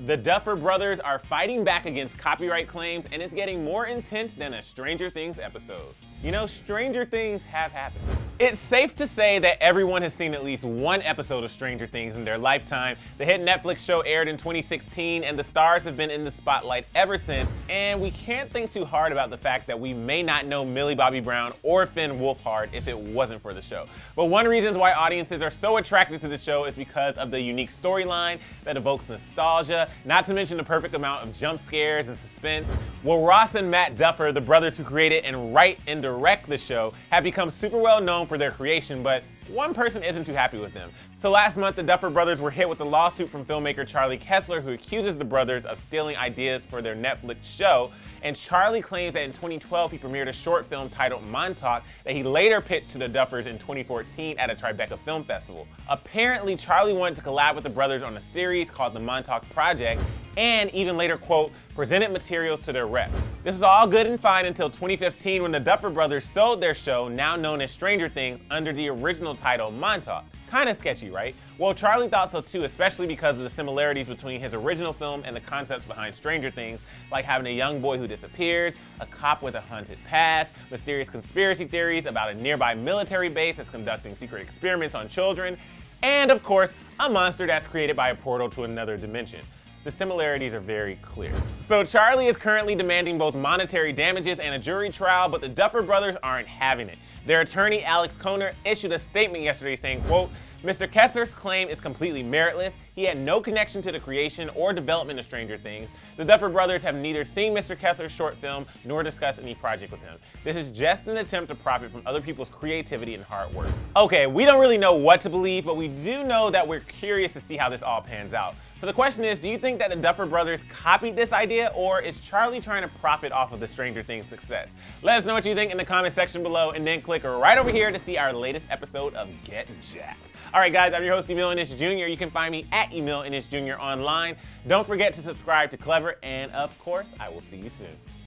The Duffer Brothers are fighting back against copyright claims, and it's getting more intense than a Stranger Things episode. You know, Stranger Things have happened. It's safe to say that everyone has seen at least one episode of Stranger Things in their lifetime. The hit Netflix show aired in 2016, and the stars have been in the spotlight ever since. And we can't think too hard about the fact that we may not know Millie Bobby Brown or Finn Wolfhard if it wasn't for the show. But one reason why audiences are so attracted to the show is because of the unique storyline that evokes nostalgia, not to mention the perfect amount of jump scares and suspense. Well, Ross and Matt Duffer, the brothers who created and write and direct the show, have become super well known for their creation, but one person isn't too happy with them. So last month, the Duffer brothers were hit with a lawsuit from filmmaker Charlie Kessler, who accuses the brothers of stealing ideas for their Netflix show. And Charlie claims that in 2012, he premiered a short film titled Montauk that he later pitched to the Duffers in 2014 at a Tribeca Film Festival. Apparently, Charlie wanted to collab with the brothers on a series called the Montauk Project, and even later, quote, presented materials to their reps. This was all good and fine until 2015 when the Duffer brothers sold their show, now known as Stranger Things, under the original title Montauk. Kinda sketchy, right? Well, Charlie thought so too, especially because of the similarities between his original film and the concepts behind Stranger Things, like having a young boy who disappears, a cop with a haunted past, mysterious conspiracy theories about a nearby military base that's conducting secret experiments on children, and of course, a monster that's created by a portal to another dimension the similarities are very clear. So Charlie is currently demanding both monetary damages and a jury trial, but the Duffer brothers aren't having it. Their attorney, Alex Kohner, issued a statement yesterday saying, quote, Mr. Kessler's claim is completely meritless. He had no connection to the creation or development of Stranger Things. The Duffer brothers have neither seen Mr. Kessler's short film nor discussed any project with him. This is just an attempt to profit from other people's creativity and hard work. Okay, we don't really know what to believe, but we do know that we're curious to see how this all pans out. So the question is, do you think that the Duffer Brothers copied this idea, or is Charlie trying to profit off of the Stranger Things success? Let us know what you think in the comment section below, and then click right over here to see our latest episode of Get Jacked. All right, guys, I'm your host, Emil Ennis Jr. You can find me at Emil Ennis Jr. online. Don't forget to subscribe to Clevver, and of course, I will see you soon.